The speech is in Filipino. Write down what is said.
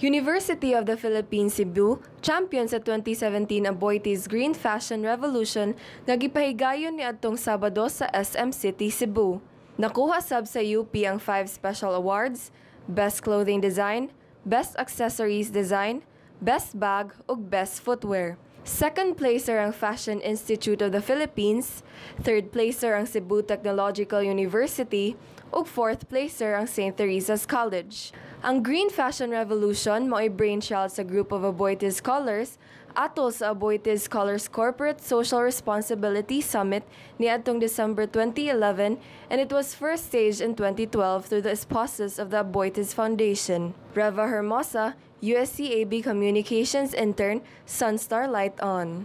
University of the Philippines Cebu, champion sa 2017 Aboitiz Green Fashion Revolution nga gipahigayon ni adtong Sabado sa SM City, Cebu. Nakuha sab sa UP ang 5 special awards, Best Clothing Design, Best Accessories Design, Best Bag ug Best Footwear. Second placer ang Fashion Institute of the Philippines, third placer ang Cebu Technological University, ug fourth placer ang St. Teresa's College. Ang Green Fashion Revolution mao'y brainchild sa group of Aboitiz Scholars atol sa Aboitiz Scholars Corporate Social Responsibility Summit ni atong December 2011 and it was first staged in 2012 through the sponsors of the Aboitiz Foundation. Reva Hermosa, USCAB Communications Intern, Sunstar Light On.